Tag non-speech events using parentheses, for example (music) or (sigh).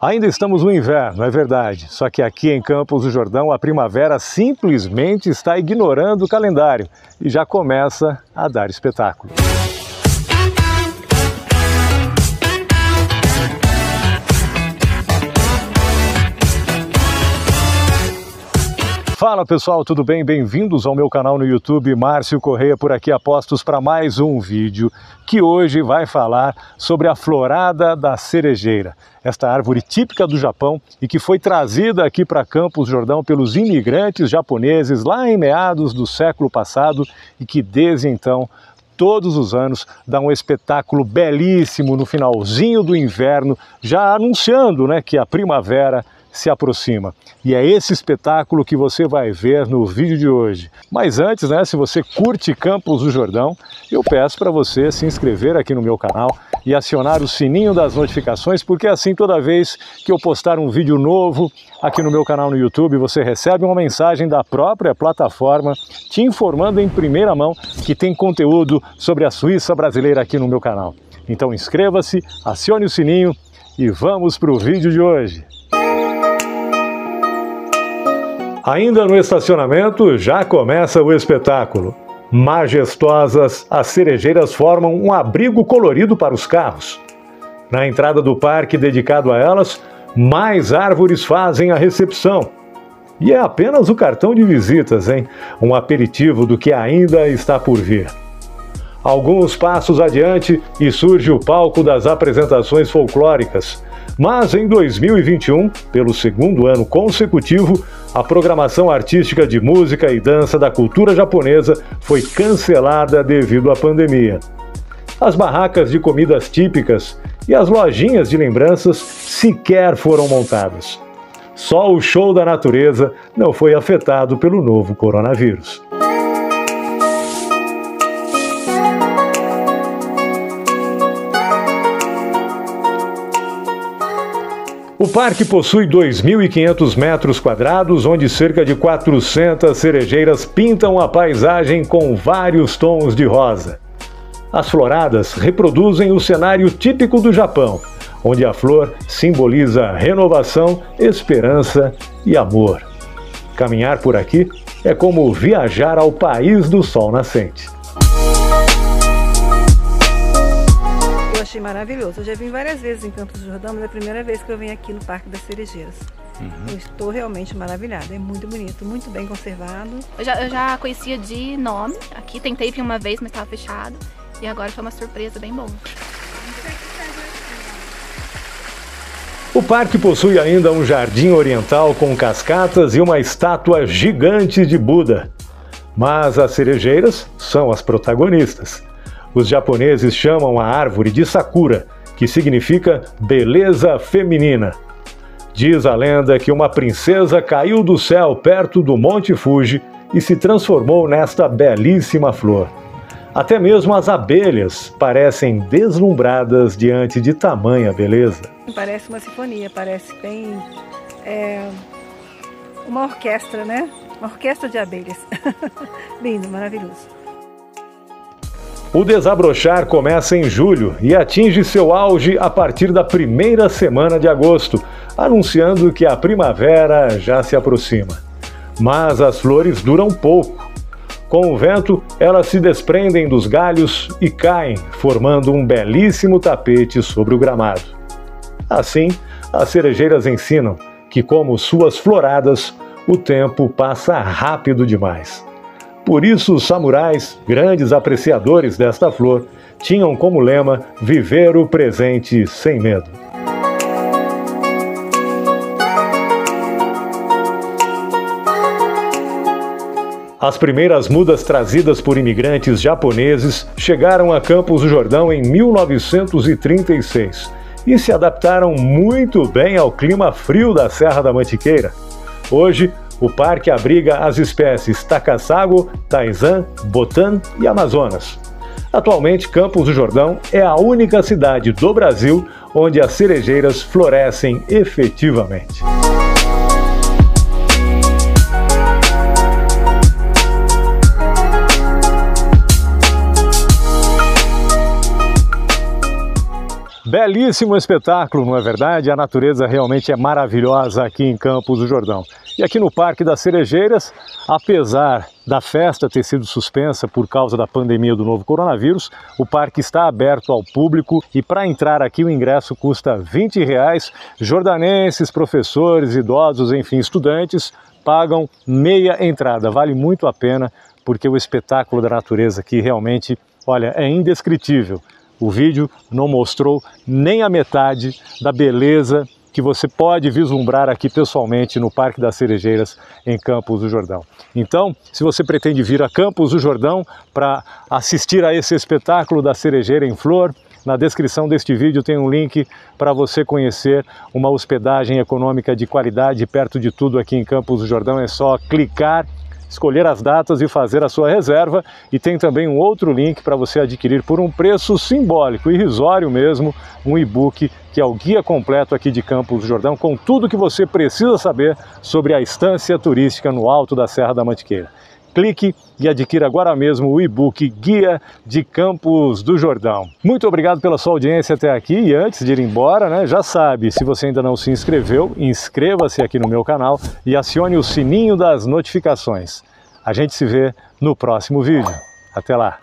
Ainda estamos no inverno, é verdade. Só que aqui em Campos do Jordão a primavera simplesmente está ignorando o calendário e já começa a dar espetáculo. Fala pessoal, tudo bem? Bem-vindos ao meu canal no YouTube, Márcio Correia por aqui, apostos para mais um vídeo que hoje vai falar sobre a florada da cerejeira, esta árvore típica do Japão e que foi trazida aqui para Campos Jordão pelos imigrantes japoneses lá em meados do século passado e que desde então todos os anos dá um espetáculo belíssimo no finalzinho do inverno, já anunciando né, que a primavera se aproxima. E é esse espetáculo que você vai ver no vídeo de hoje. Mas antes, né, se você curte Campos do Jordão, eu peço para você se inscrever aqui no meu canal e acionar o sininho das notificações, porque assim toda vez que eu postar um vídeo novo aqui no meu canal no YouTube, você recebe uma mensagem da própria plataforma te informando em primeira mão que tem conteúdo sobre a Suíça brasileira aqui no meu canal. Então inscreva-se, acione o sininho e vamos para o vídeo de hoje. Ainda no estacionamento já começa o espetáculo. Majestosas, as cerejeiras formam um abrigo colorido para os carros. Na entrada do parque dedicado a elas, mais árvores fazem a recepção. E é apenas o cartão de visitas, hein? Um aperitivo do que ainda está por vir. Alguns passos adiante e surge o palco das apresentações folclóricas, mas em 2021, pelo segundo ano consecutivo, a programação artística de música e dança da cultura japonesa foi cancelada devido à pandemia. As barracas de comidas típicas e as lojinhas de lembranças sequer foram montadas. Só o show da natureza não foi afetado pelo novo coronavírus. O parque possui 2.500 metros quadrados, onde cerca de 400 cerejeiras pintam a paisagem com vários tons de rosa. As floradas reproduzem o cenário típico do Japão, onde a flor simboliza renovação, esperança e amor. Caminhar por aqui é como viajar ao país do sol nascente. Achei maravilhoso. Eu já vim várias vezes em Campos do Jordão, mas é a primeira vez que eu venho aqui no Parque das Cerejeiras. Uhum. Eu estou realmente maravilhada. É muito bonito, muito bem conservado. Eu já, eu já conhecia de nome aqui, tentei vir uma vez, mas estava fechado. E agora foi uma surpresa bem boa. O parque possui ainda um jardim oriental com cascatas e uma estátua gigante de Buda. Mas as cerejeiras são as protagonistas. Os japoneses chamam a árvore de sakura, que significa beleza feminina. Diz a lenda que uma princesa caiu do céu perto do Monte Fuji e se transformou nesta belíssima flor. Até mesmo as abelhas parecem deslumbradas diante de tamanha beleza. Parece uma sinfonia, parece bem é, uma orquestra, né? Uma orquestra de abelhas. (laughs) Lindo, maravilhoso. O desabrochar começa em julho e atinge seu auge a partir da primeira semana de agosto, anunciando que a primavera já se aproxima. Mas as flores duram pouco. Com o vento, elas se desprendem dos galhos e caem, formando um belíssimo tapete sobre o gramado. Assim, as cerejeiras ensinam que, como suas floradas, o tempo passa rápido demais. Por isso, os samurais, grandes apreciadores desta flor, tinham como lema viver o presente sem medo. As primeiras mudas trazidas por imigrantes japoneses chegaram a Campos do Jordão em 1936 e se adaptaram muito bem ao clima frio da Serra da Mantiqueira. Hoje, o parque abriga as espécies Takasago, Taizan, Botan e Amazonas. Atualmente, Campos do Jordão é a única cidade do Brasil onde as cerejeiras florescem efetivamente. Belíssimo espetáculo, não é verdade? A natureza realmente é maravilhosa aqui em Campos do Jordão. E aqui no Parque das Cerejeiras, apesar da festa ter sido suspensa por causa da pandemia do novo coronavírus, o parque está aberto ao público e para entrar aqui o ingresso custa 20 reais. Jordanenses, professores, idosos, enfim, estudantes pagam meia entrada. Vale muito a pena porque o espetáculo da natureza aqui realmente, olha, é indescritível. O vídeo não mostrou nem a metade da beleza que você pode vislumbrar aqui pessoalmente no Parque das Cerejeiras, em Campos do Jordão. Então, se você pretende vir a Campos do Jordão para assistir a esse espetáculo da cerejeira em flor, na descrição deste vídeo tem um link para você conhecer uma hospedagem econômica de qualidade perto de tudo aqui em Campos do Jordão. É só clicar escolher as datas e fazer a sua reserva. E tem também um outro link para você adquirir por um preço simbólico, irrisório mesmo, um e-book que é o guia completo aqui de Campos do Jordão, com tudo que você precisa saber sobre a estância turística no alto da Serra da Mantiqueira clique e adquira agora mesmo o e-book Guia de Campos do Jordão. Muito obrigado pela sua audiência até aqui e antes de ir embora, né, já sabe, se você ainda não se inscreveu, inscreva-se aqui no meu canal e acione o sininho das notificações. A gente se vê no próximo vídeo. Até lá!